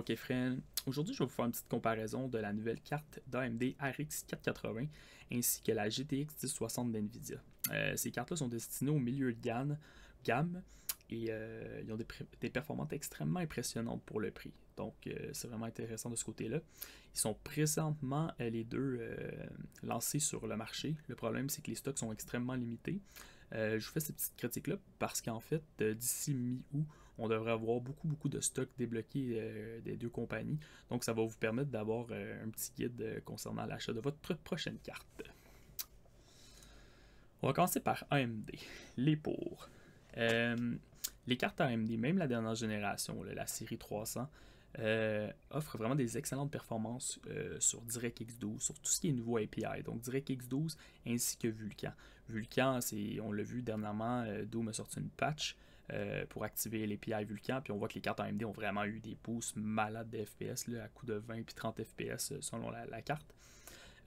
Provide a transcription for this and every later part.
3 Kefren. Aujourd'hui, je vais vous faire une petite comparaison de la nouvelle carte d'AMD RX 480 ainsi que la GTX 1060 d'NVIDIA. Euh, ces cartes-là sont destinées au milieu de gamme, gamme et euh, ils ont des, performances extrêmement impressionnantes pour le prix. Donc, euh, c'est vraiment intéressant de ce côté-là. Ils sont présentement les deux lancés sur le marché. Le problème, c'est que les stocks sont extrêmement limités. je vous fais cette petite critique-là parce qu'en fait, d'ici mi-août, on devrait avoir beaucoup, beaucoup de stocks débloqués des deux compagnies. Donc, ça va vous permettre d'avoir un petit guide concernant l'achat de votre prochaine carte. On va commencer par AMD, les pour. Euh, les cartes AMD, même la dernière génération, la série 300, euh, offre vraiment des excellentes performances euh, sur DirectX 12, sur tout ce qui est nouveau API, donc DirectX 12 ainsi que Vulkan. Vulkan, on l'a vu dernièrement, Doom a sorti une patch pour activer l'API Vulkan, puis on voit que les cartes AMD ont vraiment eu des pouces malades de FPS, à coup de 20 puis 30 FPS selon la carte.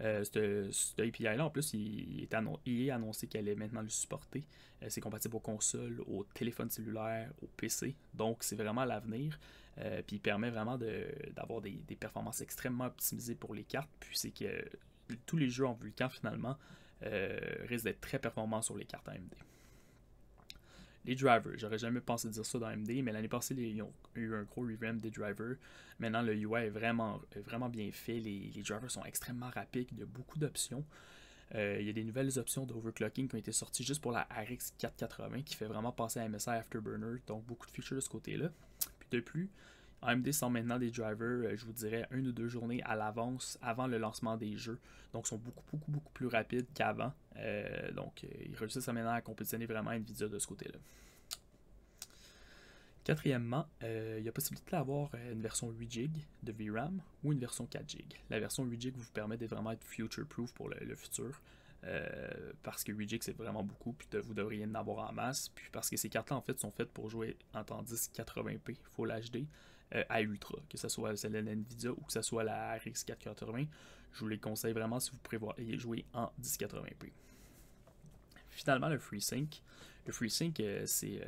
Euh, cette, API-là, en plus, il, est, annoncé qu'elle est maintenant le supporter. Euh, c'est compatible aux consoles, aux téléphones cellulaires, aux PC. Donc, c'est vraiment l'avenir. Euh, puis, il permet vraiment d'avoir des, performances extrêmement optimisées pour les cartes. Puis, c'est que tous les jeux en Vulkan, finalement, risquent d'être très performants sur les cartes AMD. Les drivers, j'aurais jamais pensé dire ça dans AMD, mais l'année passée, ils ont eu un gros revamp des drivers. Maintenant, le UI est vraiment, vraiment bien fait. Les, drivers sont extrêmement rapides. Il y a beaucoup d'options. Euh, il y a des nouvelles options d'overclocking qui ont été sorties juste pour la RX 480 qui fait vraiment passer à MSI Afterburner. Donc, beaucoup de features de ce côté-là. Puis de plus, AMD sort maintenant des drivers, euh, je vous dirais, une ou deux journées à l'avance avant le lancement des jeux. Donc, sont beaucoup, beaucoup, beaucoup plus rapides qu'avant. Euh, donc, ils réussissent maintenant à compétitionner vraiment Nvidia de ce côté-là. Quatrièmement, euh, il y a possibilité d'avoir euh, une version 8 GB de VRAM ou une version 4 GB. La version 8 GB vous permet de vraiment être future-proof pour le, futur. Euh, parce que 8 GB c'est vraiment beaucoup, puis vous devriez en avoir en masse. Puis parce que ces cartes-là en fait sont faites pour jouer en temps 1080p Full HD à Ultra, que ce soit celle Nvidia ou que ce soit la RX 480. Je vous les conseille vraiment si vous prévoyez jouer en 1080p. Finalement, le FreeSync. Le FreeSync, c'est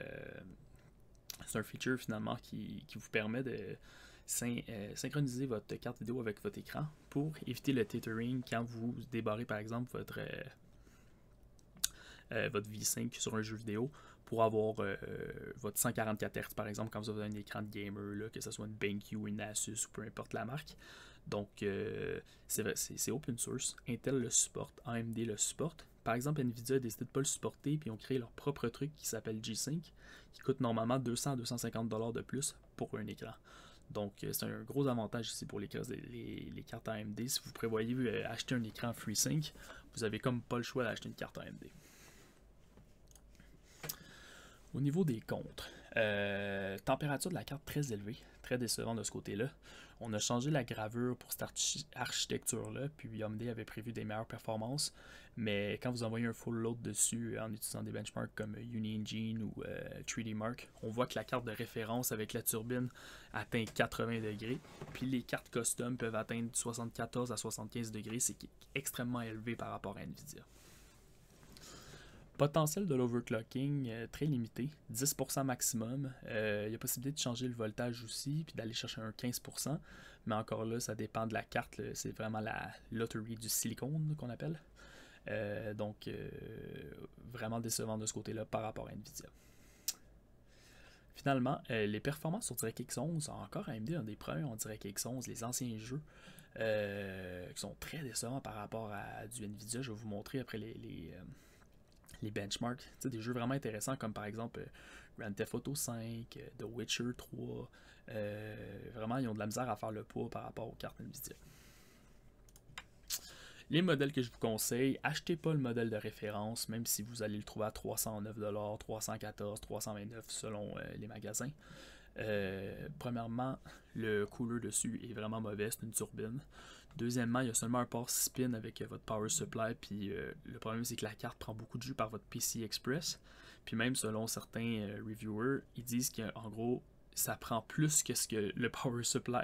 c'est un feature finalement qui, vous permet de euh, synchroniser votre carte vidéo avec votre écran pour éviter le tethering quand vous débarrez par exemple votre, euh, euh, votre V5 sur un jeu vidéo pour avoir votre 144 Hz par exemple quand vous avez un écran de gamer, que ce soit une BenQ ou une Asus ou peu importe la marque. Donc c'est open source, Intel le supporte, AMD le supporte. Par exemple, Nvidia a décidé de ne pas le supporter puis ont créé leur propre truc qui s'appelle G-Sync qui coûte normalement 200-250$ de plus pour un écran. Donc, euh, c'est un gros avantage ici pour les, cartes AMD. Si vous prévoyez euh, acheter un écran FreeSync, vous avez comme pas le choix d'acheter une carte AMD. Au niveau des contres, euh, température de la carte très élevée, très décevant de ce côté-là. On a changé la gravure pour cette architecture-là, puis AMD avait prévu des meilleures performances, mais quand vous envoyez un full load dessus en utilisant des benchmarks comme UniEngine ou 3D euh, Mark, on voit que la carte de référence avec la turbine atteint 80 degrés, puis les cartes custom peuvent atteindre 74 à 75 degrés, c'est extrêmement élevé par rapport à Nvidia. Potentiel de l'overclocking euh, très limité, 10% maximum. Euh, il y a possibilité de changer le voltage aussi, puis d'aller chercher un 15%. Mais encore là, ça dépend de la carte. C'est vraiment la loterie du silicone qu'on appelle. Euh, donc, vraiment décevant de ce côté-là par rapport à Nvidia. Finalement, les performances sur DirectX 11, encore AMD un des premiers on DirectX 11, les anciens jeux, qui sont très décevants par rapport à du Nvidia. Je vais vous montrer après les benchmarks, des jeux vraiment intéressants comme par exemple euh, Grand Theft Auto 5, euh, The Witcher 3. Euh, vraiment, ils ont de la misère à faire le poids par rapport aux cartes Nvidia. Les modèles que je vous conseille, achetez pas le modèle de référence, même si vous allez le trouver à 309$, 314$, 329$ selon les magasins. premièrement, le cooler dessus est vraiment mauvais, c'est une turbine. Deuxièmement, il y a seulement un port spin avec euh, votre power supply. Puis euh, le problème, c'est que la carte prend beaucoup de jus par votre PC Express. Puis même selon certains euh, reviewers, ils disent qu'en gros, ça prend plus que ce que le power supply,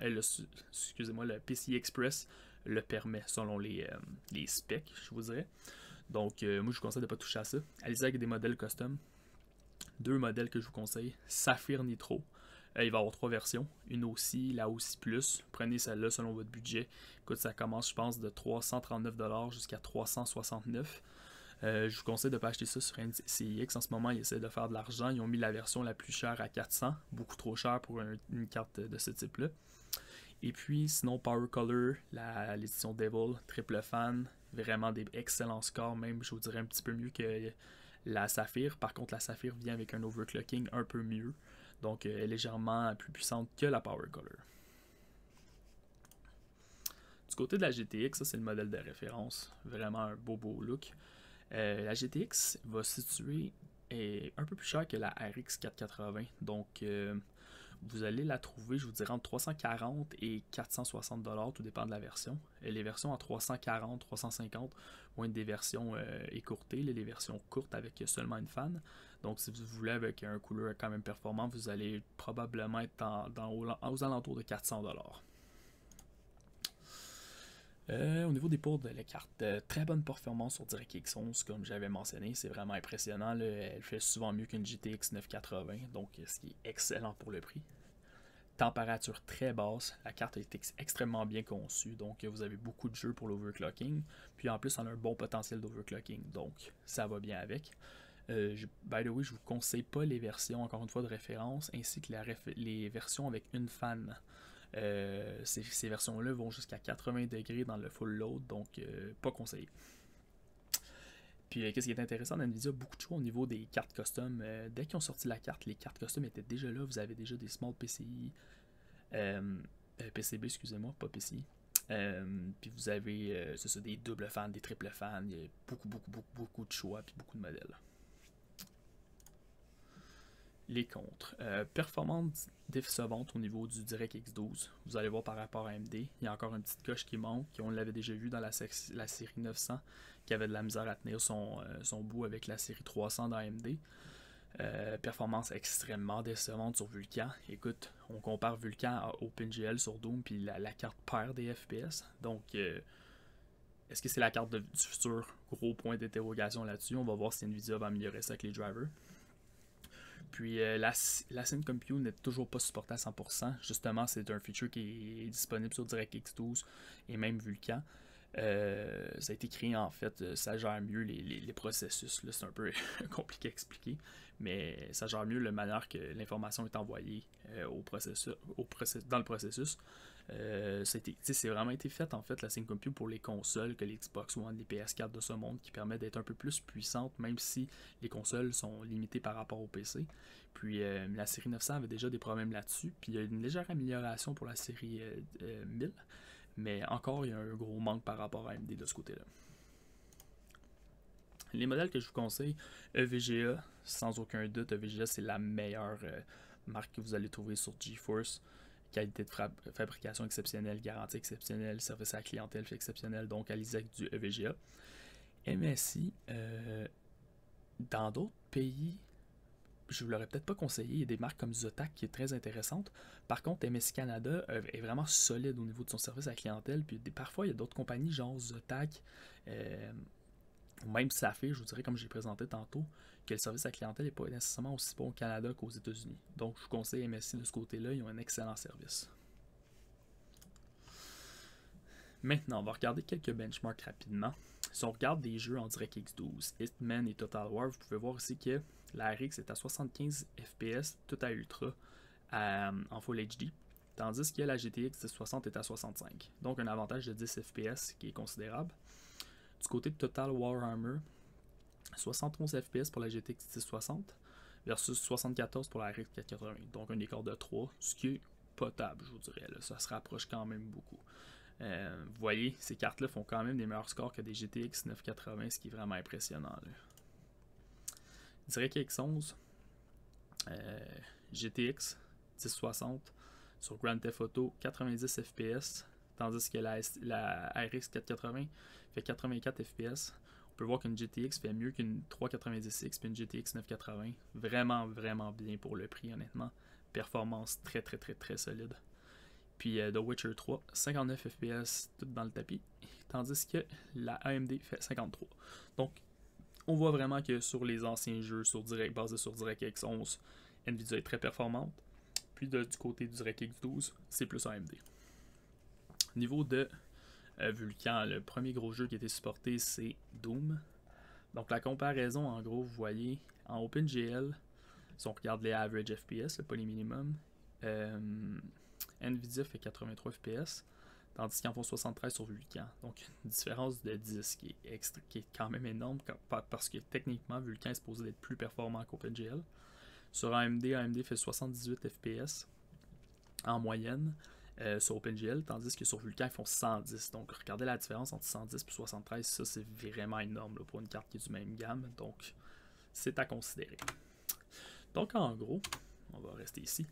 excusez-moi, le PC Express le permet selon les, specs, je vous dirais. Donc, moi, je vous conseille de ne pas toucher à ça. Allez-y avec des modèles custom. Deux modèles que je vous conseille Saphir Nitro. Euh, il va y avoir trois versions. Une aussi, la aussi plus. Prenez celle-là selon votre budget. Écoute, ça commence, je pense, de 339$ jusqu'à 369$. Euh, je vous conseille de ne pas acheter ça sur NCIX. En ce moment, ils essaient de faire de l'argent. Ils ont mis la version la plus chère à 400, beaucoup trop cher pour une carte de ce type-là. Et puis, sinon, Power Color, l'édition Devil, triple fan, vraiment des excellents scores, même je vous dirais un petit peu mieux que la Saphir. Par contre, la Saphir vient avec un overclocking un peu mieux, donc elle est légèrement plus puissante que la Power Color. Du côté de la GTX, ça c'est le modèle de référence, vraiment un beau beau look. Euh, la GTX va se situer est un peu plus cher que la RX 480. Donc, euh, vous allez la trouver, je vous dirais, entre 340 et 460 dollars, tout dépend de la version. Les versions à 340, 350 vont être des versions euh, écourtées, les versions courtes avec seulement une fan. Donc, si vous voulez avec un couleur quand même performant, vous allez probablement être aux alentours de 400 dollars. Euh, au niveau des ports de la carte, très bonne performance sur DirectX 11, comme j'avais mentionné, c'est vraiment impressionnant. Elle fait souvent mieux qu'une GTX 980, donc ce qui est excellent pour le prix. Température très basse, la carte est extrêmement bien conçue, donc vous avez beaucoup de jeux pour l'overclocking. Puis en plus, on a un bon potentiel d'overclocking, donc ça va bien avec. Euh, by the way, je vous conseille pas les versions, encore une fois, de référence, ainsi que les versions avec une fan. Euh, ces, versions-là vont jusqu'à 80 degrés dans le full load, donc euh, pas conseillé. Puis euh, qu'est-ce qui est intéressant Nvidia, beaucoup de choix au niveau des cartes custom. dès qu'ils ont sorti la carte, les cartes custom étaient déjà là. Vous avez déjà des small PCI, PCB, excusez-moi, pas PCI. puis vous avez des doubles fans, des triples fans, il y a beaucoup, beaucoup, beaucoup, beaucoup de choix, puis beaucoup de modèles les contres. Euh, performance décevante au niveau du DirectX 12. Vous allez voir par rapport à AMD. Il y a encore une petite coche qui manque. On l'avait déjà vu dans la, série 900 qui avait de la misère à tenir son, euh, son bout avec la série 300 d'AMD. Euh, performance extrêmement décevante sur Vulkan. Écoute, on compare Vulkan à OpenGL sur Doom, puis la, carte perd des FPS. Donc, est-ce que c'est la carte du futur? Gros point d'interrogation là-dessus. On va voir si Nvidia va améliorer ça avec les drivers. Puis euh, la, la n'est toujours pas supportée à 100%. Justement, c'est un feature qui est disponible sur DirectX 12 et même Vulkan. Euh, ça a été créé en fait, euh, ça gère mieux les, processus. C'est un peu compliqué à expliquer, mais ça gère mieux la manière que l'information est envoyée processus, au dans le processus. Euh, c'est vraiment été fait en fait la Sync Compute pour les consoles que les Xbox One, les PS4 de ce monde qui permet d'être un peu plus puissante même si les consoles sont limitées par rapport au PC. Puis euh, la série 900 avait déjà des problèmes là-dessus. Puis il y a une légère amélioration pour la série 1000. Euh, mais encore, il y a un gros manque par rapport à AMD de ce côté-là. Les modèles que je vous conseille, EVGA, sans aucun doute, EVGA c'est la meilleure marque que vous allez trouver sur GeForce qualité de fabrication exceptionnelle, garantie exceptionnelle, service à la clientèle exceptionnel, donc à l'ISAC du EVGA. MSI, euh, dans d'autres pays, je vous l'aurais peut-être pas conseillé, il y a des marques comme Zotac qui est très intéressante. Par contre, MSI Canada euh, est vraiment solide au niveau de son service à la clientèle. Puis parfois, il y a d'autres compagnies, genre Zotac, euh, ou même Saphir, je vous dirais, comme j'ai présenté tantôt, que le service à la clientèle n'est pas nécessairement aussi bon au Canada qu'aux États-Unis. Donc, je vous conseille MSI de ce côté-là, ils ont un excellent service. Maintenant, on va regarder quelques benchmarks rapidement. Si on regarde des jeux en DirectX 12, Hitman et Total War, vous pouvez voir ici que la RX est à 75 FPS, tout à ultra, en Full HD, tandis que la GTX 1060 est à 65. Donc un avantage de 10 FPS qui est considérable. Du côté de Total Warhammer, 71 FPS pour la GTX 1060 versus 74 pour la RX 480. Donc un écart de 3, ce qui est potable, je vous dirais. Ça se rapproche quand même beaucoup. Euh, vous voyez, ces cartes-là font quand même des meilleurs scores que des GTX 980, ce qui est vraiment impressionnant. DirectX 11, euh, GTX 1060 sur Grand Theft Auto 90 FPS, tandis que la, la RX 480 fait 84 FPS peut voir qu'une GTX fait mieux qu'une 390X puis une GTX 980. Vraiment, vraiment bien pour le prix, honnêtement. Performance très, très, très, très solide. Puis euh, The Witcher 3, 59 FPS tout dans le tapis, tandis que la AMD fait 53. Donc, on voit vraiment que sur les anciens jeux sur direct, basés sur DirectX 11, Nvidia est très performante. Puis du côté du DirectX 12, c'est plus AMD. Niveau de euh, Vulkan, le premier gros jeu qui été supporté, c'est Doom. Donc la comparaison, en gros, vous voyez, en OpenGL, si on regarde les average FPS, pas les minimums, euh, Nvidia fait 83 FPS, tandis qu'ils en font 73 sur Vulkan. Donc une différence de 10 qui est, qui est quand même énorme parce que techniquement Vulkan est supposé être plus performant qu'OpenGL. Sur AMD, AMD fait 78 FPS en moyenne euh, sur OpenGL, tandis que sur Vulkan, ils font 110. Donc, regardez la différence entre 110 et 73, ça c'est vraiment énorme pour une carte qui est du même gamme. Donc, c'est à considérer. Donc, en gros, on va rester ici.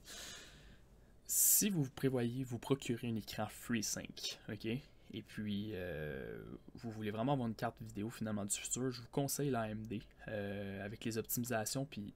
Si vous prévoyez vous procurer un écran FreeSync, ok, et puis euh, vous voulez vraiment avoir une carte vidéo finalement du futur, je vous conseille l'AMD euh, avec les optimisations puis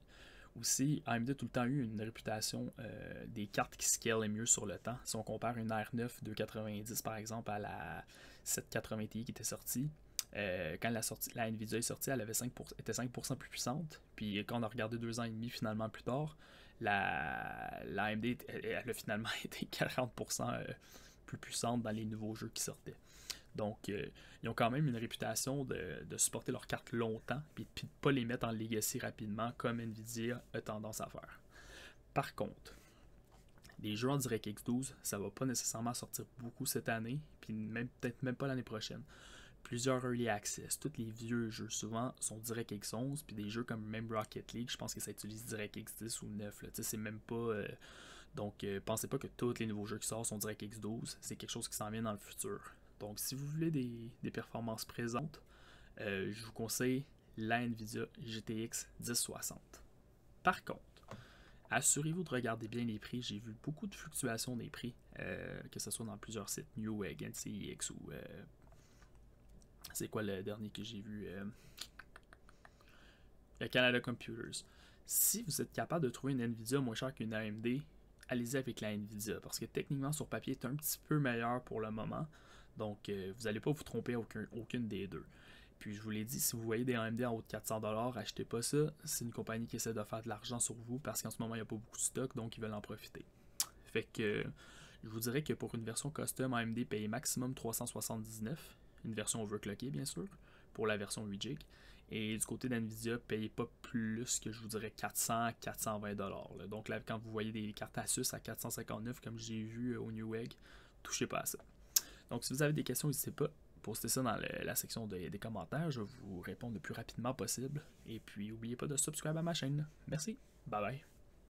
aussi, AMD tout le temps eu une réputation euh, des cartes qui scalent mieux sur le temps. Si on compare une R9 290 par exemple à la 780 Ti qui était sortie, euh, quand la, Nvidia est sortie, elle avait 5%, était 5% plus puissante. Puis quand on a regardé deux ans et demi finalement plus tard, la, la elle, a finalement été 40% euh, plus puissante dans les nouveaux jeux qui sortaient. Donc, euh, ils ont quand même une réputation de, supporter leurs cartes longtemps et de ne pas les mettre en legacy rapidement comme Nvidia a tendance à faire. Par contre, les jeux en DirectX 12, ça va pas nécessairement sortir beaucoup cette année, puis peut-être même pas l'année prochaine. Plusieurs early access, tous les vieux jeux souvent sont DirectX 11, puis des jeux comme même Rocket League, je pense que ça utilise DirectX 10 ou 9. C'est même pas. Euh, donc, euh, pensez pas que tous les nouveaux jeux qui sortent sont DirectX 12, c'est quelque chose qui s'en vient dans le futur. Donc, si vous voulez des, performances présentes, euh, je vous conseille la Nvidia GTX 1060. Par contre, assurez-vous de regarder bien les prix. J'ai vu beaucoup de fluctuations des prix, euh, que ce soit dans plusieurs sites, Newegg, NCX ou. Euh, c'est quoi le dernier que j'ai vu Canada Computers. Si vous êtes capable de trouver une Nvidia moins chère qu'une AMD, allez-y avec la Nvidia parce que techniquement sur papier est un petit peu meilleur pour le moment. Donc, euh, vous n'allez pas vous tromper à aucune des deux. Puis, je vous l'ai dit, si vous voyez des AMD en haut de 400$, achetez pas ça. C'est une compagnie qui essaie de faire de l'argent sur vous parce qu'en ce moment, il n'y a pas beaucoup de stock, donc ils veulent en profiter. Fait que je vous dirais que pour une version custom, AMD paye maximum 379, une version overclockée bien sûr, pour la version 8 GB. Et du côté d'NVIDIA, payez pas plus que je vous dirais 400-420$. Donc là, quand vous voyez des cartes Asus à 459 comme j'ai vu au Newegg, touchez pas à ça. Donc, si vous avez des questions, n'hésitez pas. Postez ça dans la section des commentaires. Je vais vous répondre le plus rapidement possible. Et puis, n'oubliez pas de subscribe à ma chaîne. Merci. Bye bye.